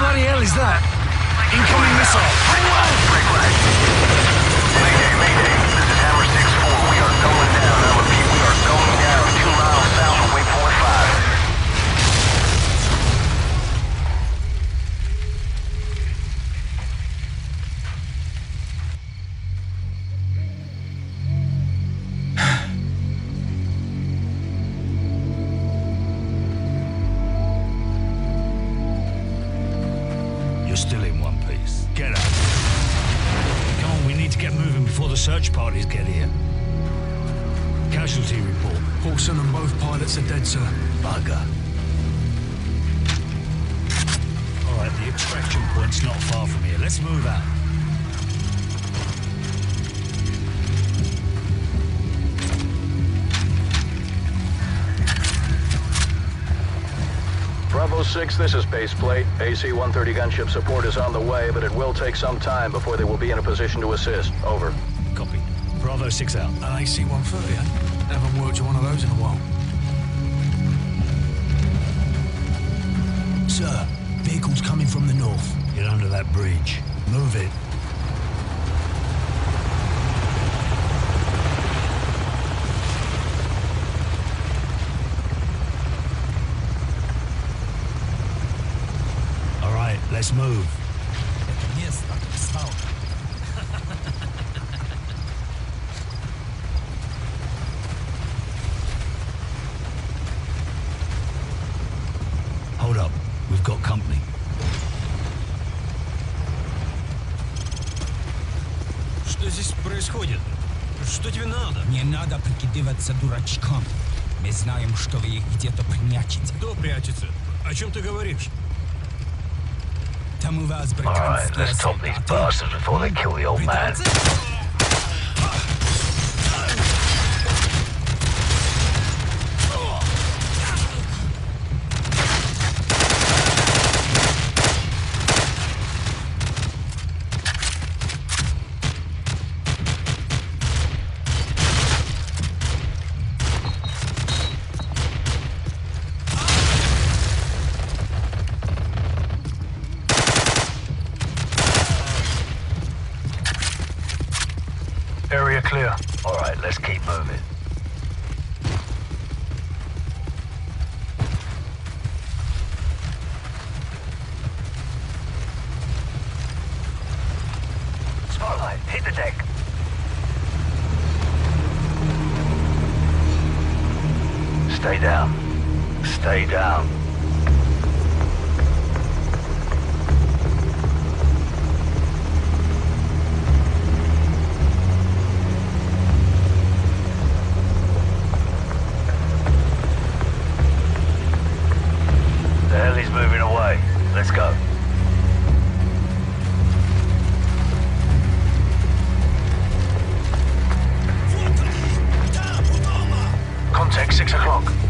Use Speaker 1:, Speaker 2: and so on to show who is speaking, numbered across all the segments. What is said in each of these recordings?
Speaker 1: bloody hell is that? Incoming missile. Hang on! Still in one piece. Get up. Come on, we need to get moving before the search parties get here. Casualty report.
Speaker 2: Paulson and both pilots are dead, sir.
Speaker 1: Bugger. All right, the extraction point's not far from here. Let's move out.
Speaker 3: 6, this is base plate. AC-130 gunship support is on the way, but it will take some time before they will be in a position to assist. Over.
Speaker 1: Copy. Bravo 6 out.
Speaker 2: An AC-130, eh? Haven't worked on one of those in a while.
Speaker 4: Sir, vehicles coming from the north.
Speaker 1: Get under that bridge. Move it. Let's move. Hold up. We've got company.
Speaker 5: Что здесь происходит? Что тебе надо?
Speaker 4: Не надо прикидываться дурачком. Мы знаем, что вы их где-то прячете.
Speaker 5: Кто прячется? О чем ты говоришь?
Speaker 4: Alright,
Speaker 6: let's top these bastards before they kill the old man. Let's keep moving. Spotlight, hit the deck. Stay down. Stay down. Contact six o'clock.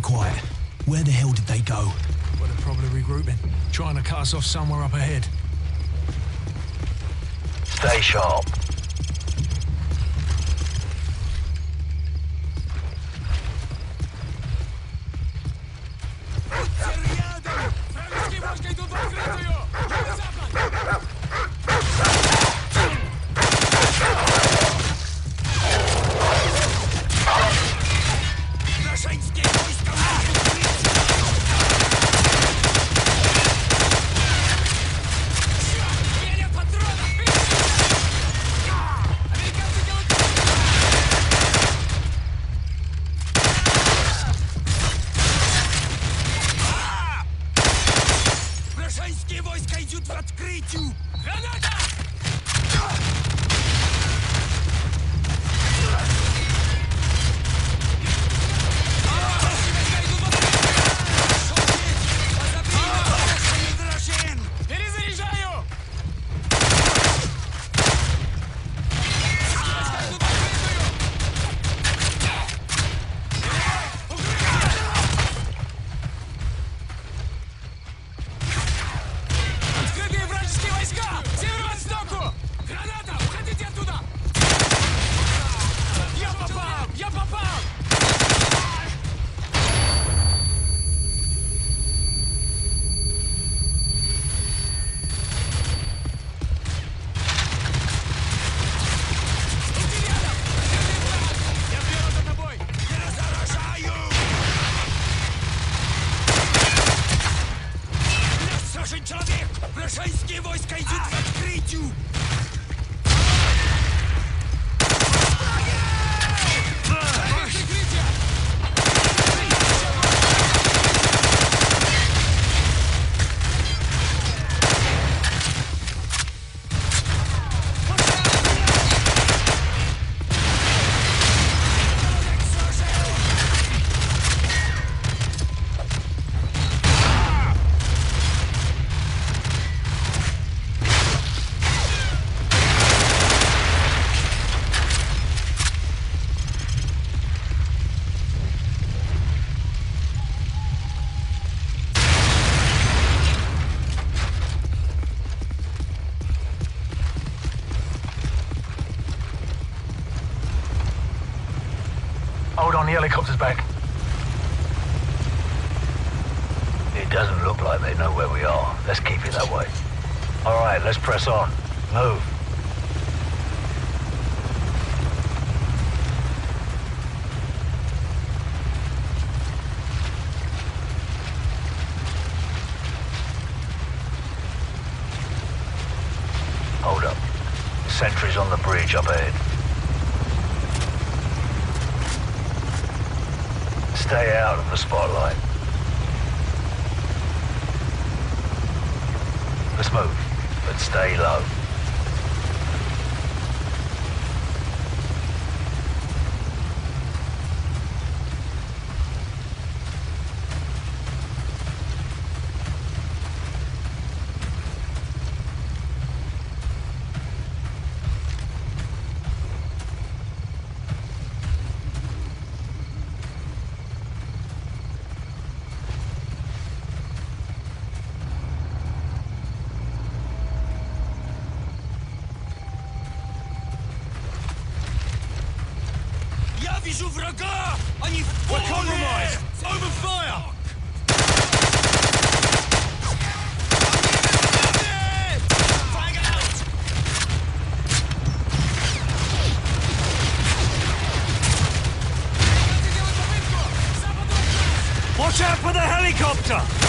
Speaker 7: Quiet. Where the hell did they go?
Speaker 2: Well, they're probably regrouping, trying to cut us off somewhere up ahead.
Speaker 1: Stay sharp.
Speaker 4: you! Granada! Порошайские войска идут к открытию!
Speaker 1: Doesn't look like they know where we are. Let's keep it that way. All right, let's press on. Move. Hold up. Sentries on the bridge up ahead. Stay out of the spotlight. Let's move, but stay low.
Speaker 4: We're compromised! Over fire!
Speaker 8: Watch out for the helicopter!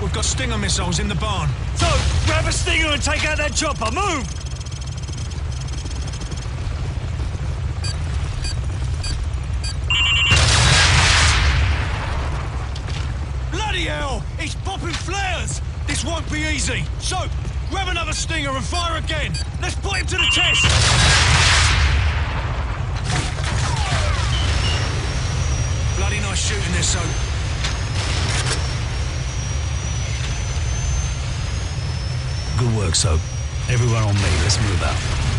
Speaker 2: We've got Stinger missiles in the barn.
Speaker 1: Soap, grab a stinger and take out that chopper. Move!
Speaker 2: Bloody hell! It's popping flares! This won't be easy. Soap, grab another Stinger and fire again. Let's put him to the test. Bloody nice shooting this, so.
Speaker 1: Good work, Soap. Everyone on me. Let's move out.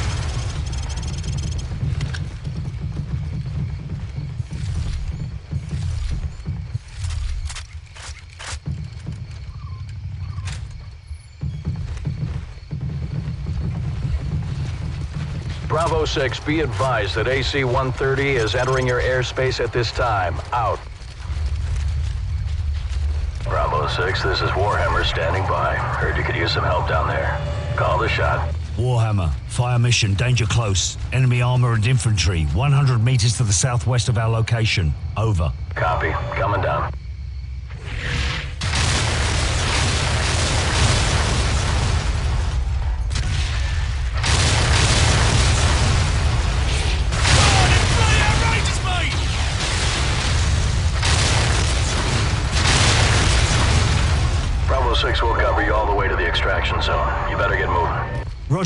Speaker 3: Bravo 6, be advised that AC-130 is entering your airspace at this time. Out. Bravo 6, this is Warhammer standing by. Heard you could use some help down there. Call the shot.
Speaker 1: Warhammer, fire mission, danger close. Enemy armor and infantry, 100 meters to the southwest of our location. Over.
Speaker 3: Copy. Coming down.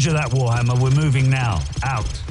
Speaker 1: Roger that, Warhammer. We're moving now. Out.